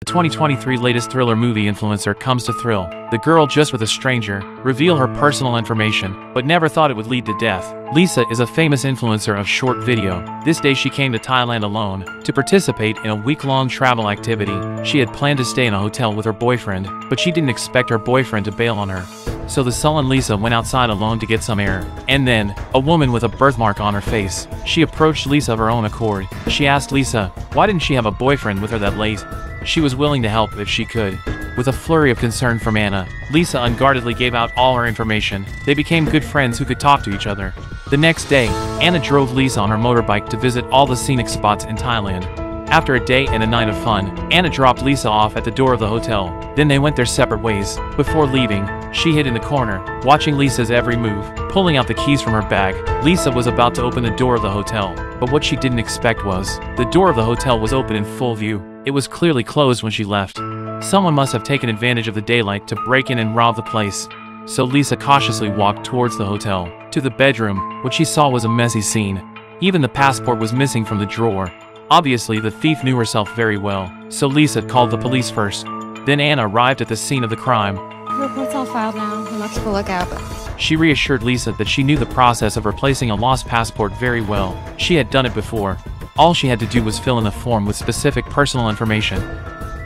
The 2023 latest thriller movie influencer comes to thrill. The girl just with a stranger, reveal her personal information, but never thought it would lead to death. Lisa is a famous influencer of short video. This day she came to Thailand alone to participate in a week-long travel activity. She had planned to stay in a hotel with her boyfriend, but she didn't expect her boyfriend to bail on her. So the sullen Lisa went outside alone to get some air. And then, a woman with a birthmark on her face. She approached Lisa of her own accord. She asked Lisa, why didn't she have a boyfriend with her that late? She was willing to help if she could. With a flurry of concern from Anna, Lisa unguardedly gave out all her information. They became good friends who could talk to each other. The next day, Anna drove Lisa on her motorbike to visit all the scenic spots in Thailand. After a day and a night of fun, Anna dropped Lisa off at the door of the hotel. Then they went their separate ways. Before leaving, she hid in the corner, watching Lisa's every move. Pulling out the keys from her bag, Lisa was about to open the door of the hotel. But what she didn't expect was, the door of the hotel was open in full view. It was clearly closed when she left. Someone must have taken advantage of the daylight to break in and rob the place. So Lisa cautiously walked towards the hotel. To the bedroom, what she saw was a messy scene. Even the passport was missing from the drawer. Obviously, the thief knew herself very well, so Lisa called the police first. Then Anna arrived at the scene of the crime. Report's all filed now. We'll have to look at it. She reassured Lisa that she knew the process of replacing a lost passport very well. She had done it before. All she had to do was fill in a form with specific personal information.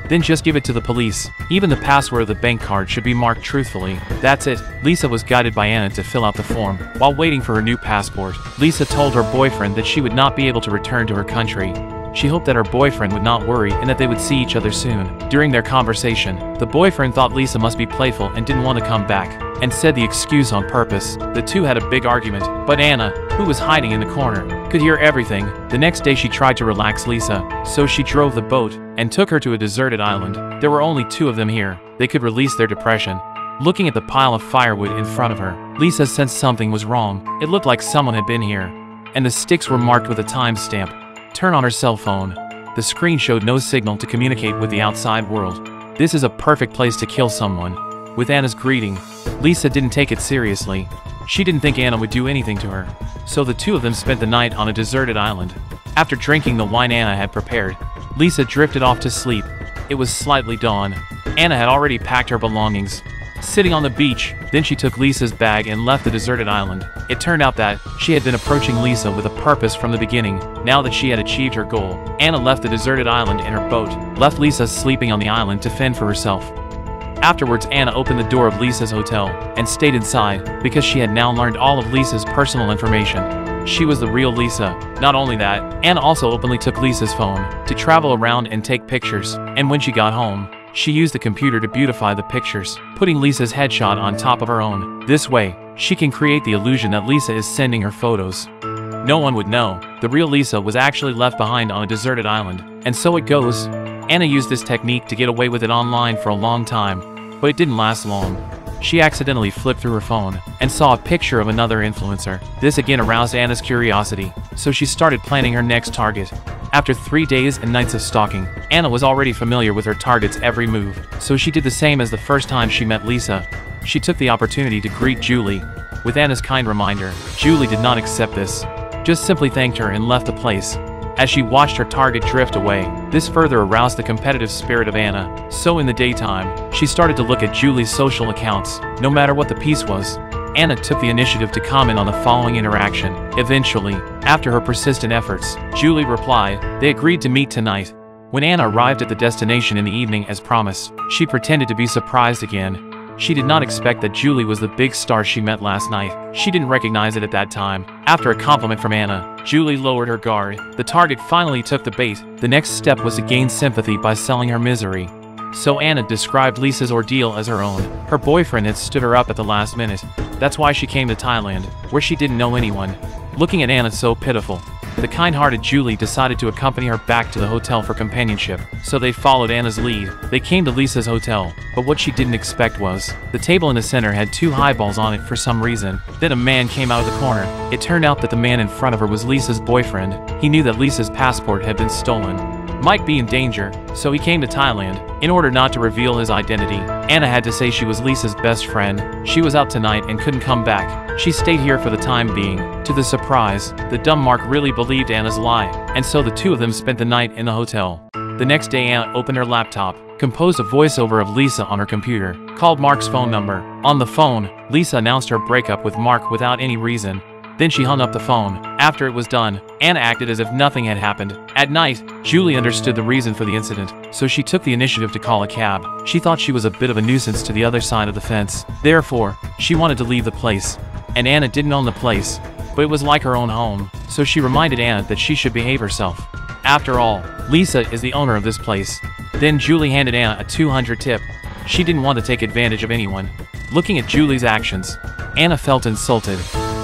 Then just give it to the police. Even the password of the bank card should be marked truthfully. That's it. Lisa was guided by Anna to fill out the form. While waiting for her new passport, Lisa told her boyfriend that she would not be able to return to her country. She hoped that her boyfriend would not worry and that they would see each other soon. During their conversation, the boyfriend thought Lisa must be playful and didn't want to come back, and said the excuse on purpose. The two had a big argument, but Anna, who was hiding in the corner, could hear everything. The next day she tried to relax Lisa, so she drove the boat and took her to a deserted island. There were only two of them here. They could release their depression. Looking at the pile of firewood in front of her, Lisa sensed something was wrong. It looked like someone had been here, and the sticks were marked with a timestamp. Turn on her cell phone. The screen showed no signal to communicate with the outside world. This is a perfect place to kill someone. With Anna's greeting, Lisa didn't take it seriously. She didn't think Anna would do anything to her. So the two of them spent the night on a deserted island. After drinking the wine Anna had prepared, Lisa drifted off to sleep. It was slightly dawn. Anna had already packed her belongings, sitting on the beach. Then she took Lisa's bag and left the deserted island. It turned out that she had been approaching Lisa with a purpose from the beginning. Now that she had achieved her goal, Anna left the deserted island in her boat, left Lisa sleeping on the island to fend for herself. Afterwards, Anna opened the door of Lisa's hotel and stayed inside because she had now learned all of Lisa's personal information. She was the real Lisa. Not only that, Anna also openly took Lisa's phone to travel around and take pictures. And when she got home, she used the computer to beautify the pictures, putting Lisa's headshot on top of her own. This way, she can create the illusion that Lisa is sending her photos. No one would know. The real Lisa was actually left behind on a deserted island. And so it goes. Anna used this technique to get away with it online for a long time, but it didn't last long. She accidentally flipped through her phone and saw a picture of another influencer. This again aroused Anna's curiosity, so she started planning her next target. After three days and nights of stalking, Anna was already familiar with her target's every move, so she did the same as the first time she met Lisa. She took the opportunity to greet Julie. With Anna's kind reminder, Julie did not accept this, just simply thanked her and left the place. As she watched her target drift away, this further aroused the competitive spirit of Anna. So in the daytime, she started to look at Julie's social accounts, no matter what the piece was. Anna took the initiative to comment on the following interaction. Eventually, after her persistent efforts, Julie replied, they agreed to meet tonight. When Anna arrived at the destination in the evening as promised, she pretended to be surprised again. She did not expect that Julie was the big star she met last night. She didn't recognize it at that time. After a compliment from Anna, Julie lowered her guard. The target finally took the bait. The next step was to gain sympathy by selling her misery. So Anna described Lisa's ordeal as her own. Her boyfriend had stood her up at the last minute. That's why she came to Thailand, where she didn't know anyone. Looking at Anna so pitiful, the kind-hearted Julie decided to accompany her back to the hotel for companionship, so they followed Anna's lead. They came to Lisa's hotel, but what she didn't expect was, the table in the center had two highballs on it for some reason. Then a man came out of the corner. It turned out that the man in front of her was Lisa's boyfriend. He knew that Lisa's passport had been stolen. Might be in danger, so he came to Thailand. In order not to reveal his identity, Anna had to say she was Lisa's best friend. She was out tonight and couldn't come back. She stayed here for the time being. To the surprise, the dumb Mark really believed Anna's lie, and so the two of them spent the night in the hotel. The next day Anna opened her laptop, composed a voiceover of Lisa on her computer, called Mark's phone number. On the phone, Lisa announced her breakup with Mark without any reason. Then she hung up the phone. After it was done, Anna acted as if nothing had happened. At night, Julie understood the reason for the incident, so she took the initiative to call a cab. She thought she was a bit of a nuisance to the other side of the fence. Therefore, she wanted to leave the place. And Anna didn't own the place, but it was like her own home, so she reminded Anna that she should behave herself. After all, Lisa is the owner of this place. Then Julie handed Anna a 200 tip. She didn't want to take advantage of anyone. Looking at Julie's actions, Anna felt insulted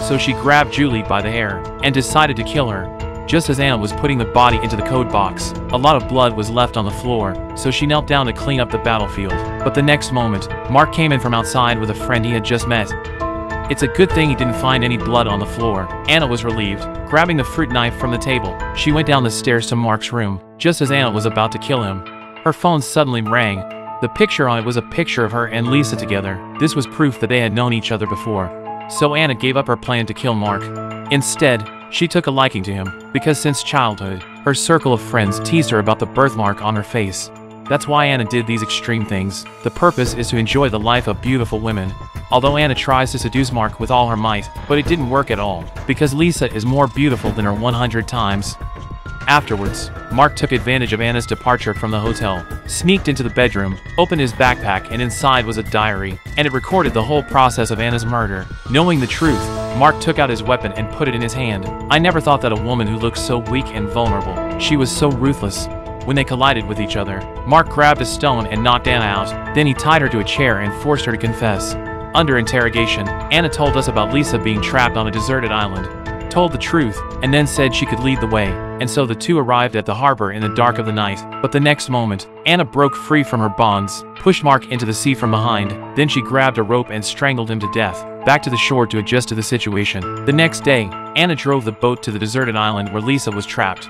so she grabbed Julie by the hair and decided to kill her. Just as Anna was putting the body into the code box, a lot of blood was left on the floor, so she knelt down to clean up the battlefield. But the next moment, Mark came in from outside with a friend he had just met. It's a good thing he didn't find any blood on the floor. Anna was relieved. Grabbing the fruit knife from the table, she went down the stairs to Mark's room. Just as Anna was about to kill him, her phone suddenly rang. The picture on it was a picture of her and Lisa together. This was proof that they had known each other before. So Anna gave up her plan to kill Mark. Instead, she took a liking to him, because since childhood, her circle of friends teased her about the birthmark on her face. That's why Anna did these extreme things. The purpose is to enjoy the life of beautiful women. Although Anna tries to seduce Mark with all her might, but it didn't work at all, because Lisa is more beautiful than her 100 times. Afterwards, Mark took advantage of Anna's departure from the hotel, sneaked into the bedroom, opened his backpack and inside was a diary, and it recorded the whole process of Anna's murder. Knowing the truth, Mark took out his weapon and put it in his hand. I never thought that a woman who looked so weak and vulnerable, she was so ruthless. When they collided with each other, Mark grabbed a stone and knocked Anna out, then he tied her to a chair and forced her to confess. Under interrogation, Anna told us about Lisa being trapped on a deserted island, told the truth, and then said she could lead the way, and so the two arrived at the harbor in the dark of the night. But the next moment, Anna broke free from her bonds, pushed Mark into the sea from behind, then she grabbed a rope and strangled him to death. Back to the shore to adjust to the situation. The next day, Anna drove the boat to the deserted island where Lisa was trapped.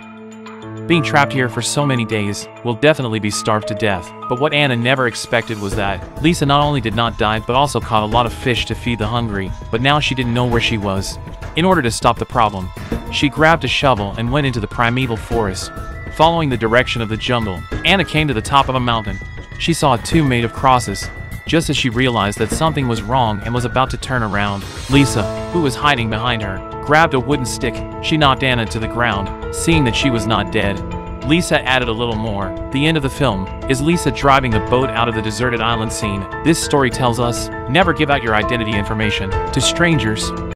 Being trapped here for so many days will definitely be starved to death. But what Anna never expected was that Lisa not only did not die but also caught a lot of fish to feed the hungry. But now she didn't know where she was. In order to stop the problem, she grabbed a shovel and went into the primeval forest. Following the direction of the jungle, Anna came to the top of a mountain. She saw a tomb made of crosses. Just as she realized that something was wrong and was about to turn around, Lisa, who was hiding behind her, grabbed a wooden stick. She knocked Anna to the ground, seeing that she was not dead. Lisa added a little more. The end of the film is Lisa driving the boat out of the deserted island scene. This story tells us never give out your identity information to strangers.